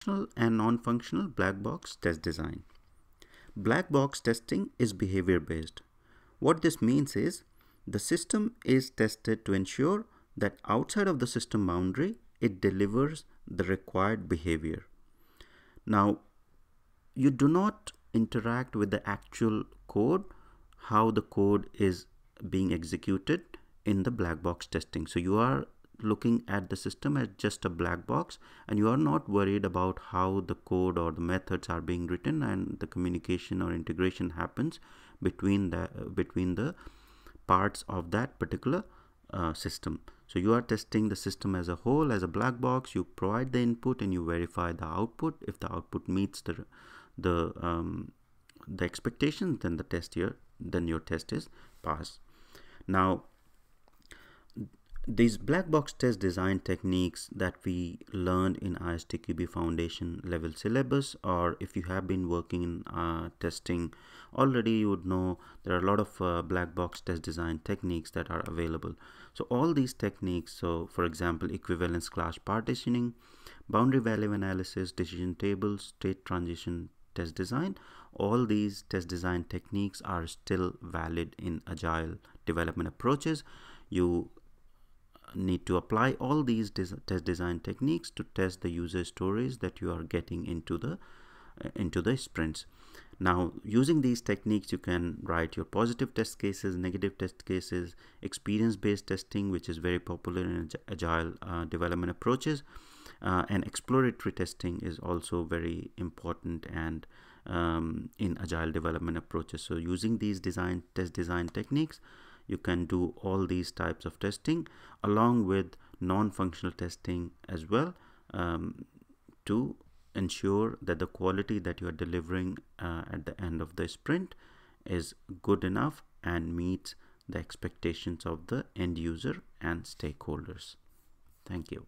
functional and non-functional black box test design. Black box testing is behavior based. What this means is the system is tested to ensure that outside of the system boundary it delivers the required behavior. Now you do not interact with the actual code how the code is being executed in the black box testing. So you are looking at the system as just a black box and you are not worried about how the code or the methods are being written and the communication or integration happens between the between the parts of that particular uh, system. So you are testing the system as a whole as a black box. You provide the input and you verify the output. If the output meets the the um, the expectations then the test here then your test is pass now these black box test design techniques that we learned in ISTQB foundation level syllabus or if you have been working in uh, testing already you would know there are a lot of uh, black box test design techniques that are available. So all these techniques so for example equivalence class partitioning boundary value analysis decision tables state transition test design all these test design techniques are still valid in agile development approaches. You need to apply all these des test design techniques to test the user stories that you are getting into the uh, into the sprints. Now using these techniques you can write your positive test cases negative test cases experience based testing which is very popular in agile uh, development approaches uh, and exploratory testing is also very important and um, in agile development approaches. So using these design test design techniques you can do all these types of testing along with non-functional testing as well um, to ensure that the quality that you are delivering uh, at the end of the sprint is good enough and meets the expectations of the end user and stakeholders. Thank you.